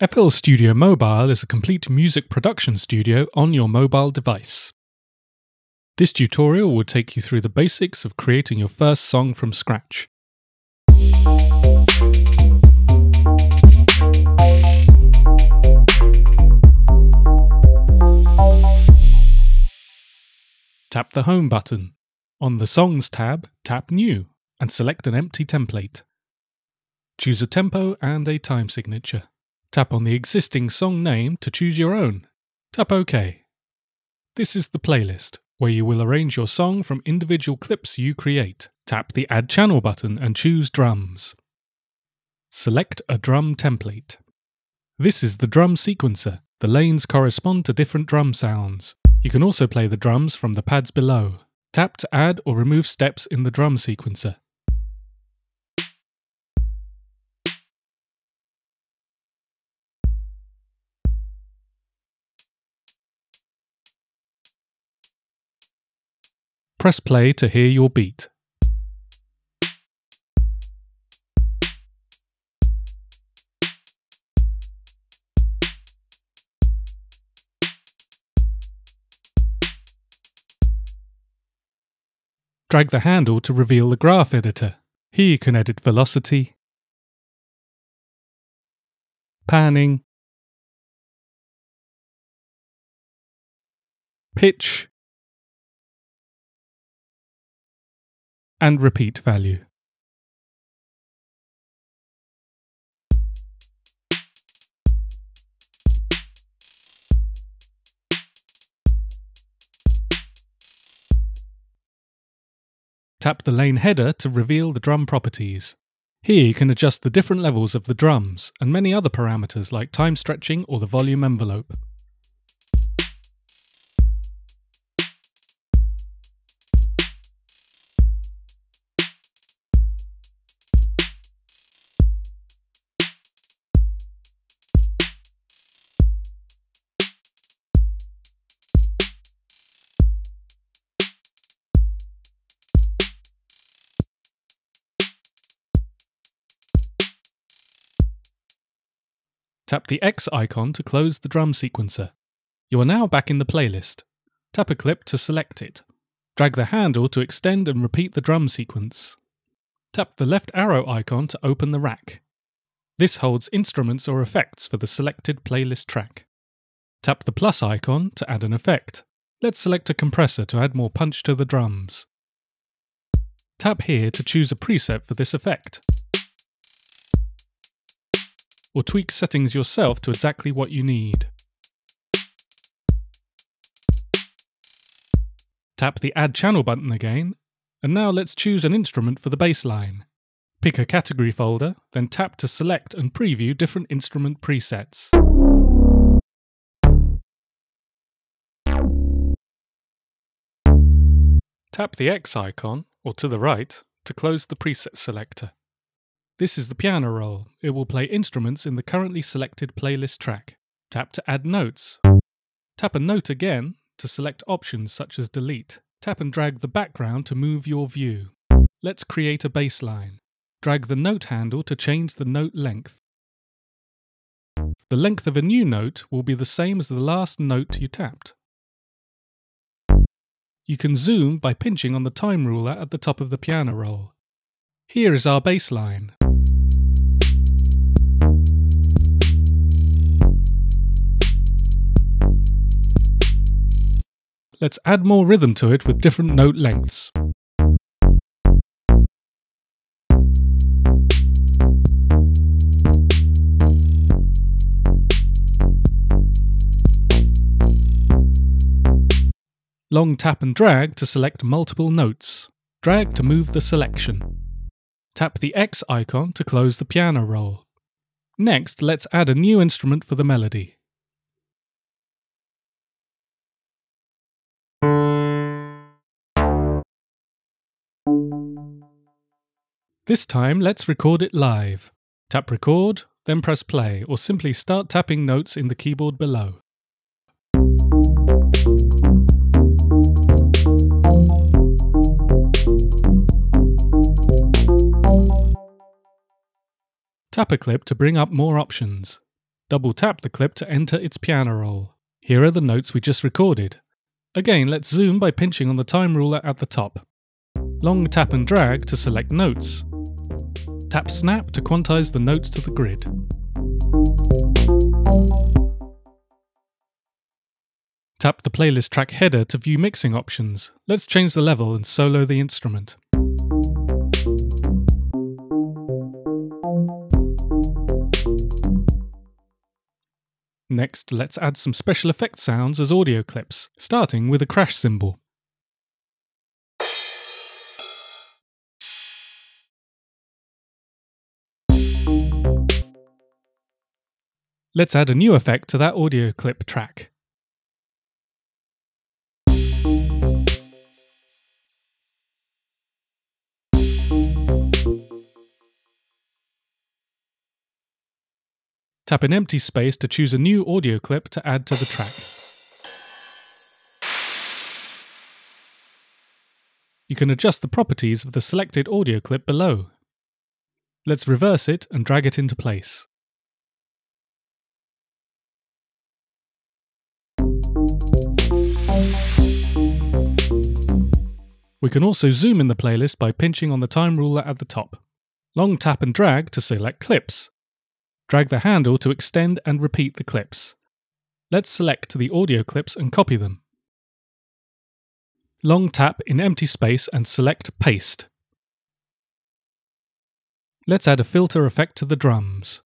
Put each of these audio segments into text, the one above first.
FL Studio Mobile is a complete music production studio on your mobile device. This tutorial will take you through the basics of creating your first song from scratch. Tap the Home button. On the Songs tab, tap New and select an empty template. Choose a tempo and a time signature. Tap on the existing song name to choose your own. Tap OK. This is the playlist, where you will arrange your song from individual clips you create. Tap the Add Channel button and choose Drums. Select a drum template. This is the drum sequencer. The lanes correspond to different drum sounds. You can also play the drums from the pads below. Tap to add or remove steps in the drum sequencer. Press play to hear your beat. Drag the handle to reveal the graph editor. Here you can edit velocity, panning, pitch, and repeat value. Tap the lane header to reveal the drum properties. Here you can adjust the different levels of the drums and many other parameters like time stretching or the volume envelope. Tap the X icon to close the drum sequencer. You are now back in the playlist. Tap a clip to select it. Drag the handle to extend and repeat the drum sequence. Tap the left arrow icon to open the rack. This holds instruments or effects for the selected playlist track. Tap the plus icon to add an effect. Let's select a compressor to add more punch to the drums. Tap here to choose a preset for this effect or tweak settings yourself to exactly what you need. Tap the Add Channel button again, and now let's choose an instrument for the bass line. Pick a category folder, then tap to select and preview different instrument presets. Tap the X icon, or to the right, to close the preset selector. This is the piano roll. It will play instruments in the currently selected playlist track. Tap to add notes. Tap a note again to select options such as delete. Tap and drag the background to move your view. Let's create a bass line. Drag the note handle to change the note length. The length of a new note will be the same as the last note you tapped. You can zoom by pinching on the time ruler at the top of the piano roll. Here is our bass line. Let's add more rhythm to it with different note lengths. Long tap and drag to select multiple notes. Drag to move the selection. Tap the X icon to close the piano roll. Next, let's add a new instrument for the melody. This time, let's record it live. Tap record, then press play, or simply start tapping notes in the keyboard below. Tap a clip to bring up more options. Double tap the clip to enter its piano roll. Here are the notes we just recorded. Again, let's zoom by pinching on the time ruler at the top. Long tap and drag to select notes. Tap Snap to quantize the notes to the grid. Tap the playlist track header to view mixing options. Let's change the level and solo the instrument. Next, let's add some special effect sounds as audio clips, starting with a crash cymbal. Let's add a new effect to that audio clip track. Tap an empty space to choose a new audio clip to add to the track. You can adjust the properties of the selected audio clip below. Let's reverse it and drag it into place. We can also zoom in the playlist by pinching on the time ruler at the top. Long tap and drag to select clips. Drag the handle to extend and repeat the clips. Let's select the audio clips and copy them. Long tap in empty space and select Paste. Let's add a filter effect to the drums.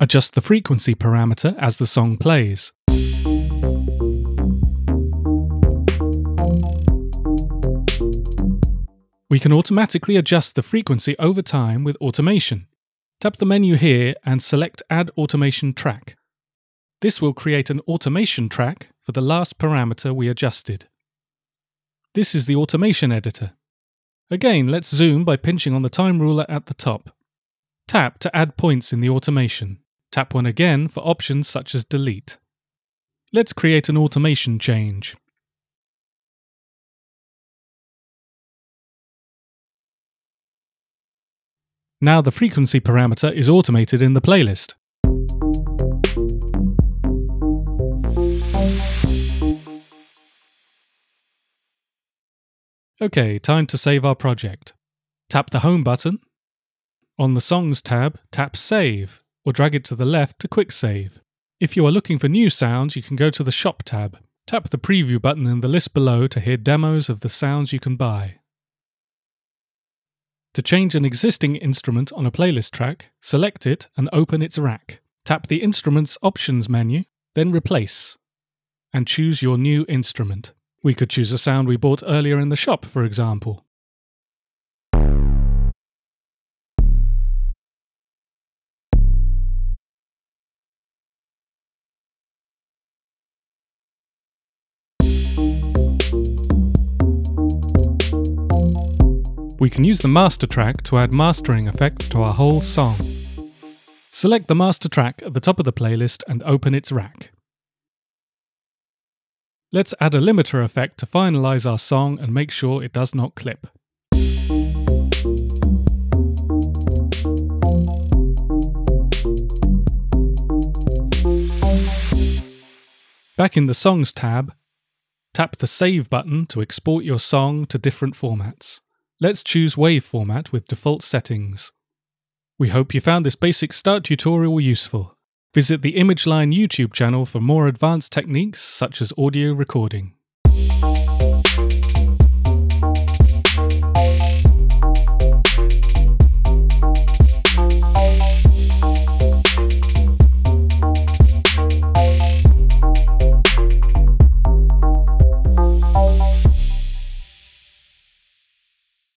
Adjust the frequency parameter as the song plays. We can automatically adjust the frequency over time with automation. Tap the menu here and select Add Automation Track. This will create an automation track for the last parameter we adjusted. This is the automation editor. Again, let's zoom by pinching on the time ruler at the top. Tap to add points in the automation. Tap one again for options such as delete. Let's create an automation change. Now the frequency parameter is automated in the playlist. Okay, time to save our project. Tap the Home button. On the Songs tab, tap Save, or drag it to the left to quick save. If you are looking for new sounds, you can go to the Shop tab. Tap the Preview button in the list below to hear demos of the sounds you can buy. To change an existing instrument on a playlist track, select it and open its rack. Tap the Instruments Options menu, then Replace, and choose your new instrument. We could choose a sound we bought earlier in the shop, for example. We can use the master track to add mastering effects to our whole song. Select the master track at the top of the playlist and open its rack. Let's add a limiter effect to finalize our song and make sure it does not clip. Back in the Songs tab, tap the Save button to export your song to different formats. Let's choose Wave format with default settings. We hope you found this basic start tutorial useful. Visit the Image-Line YouTube channel for more advanced techniques such as audio recording.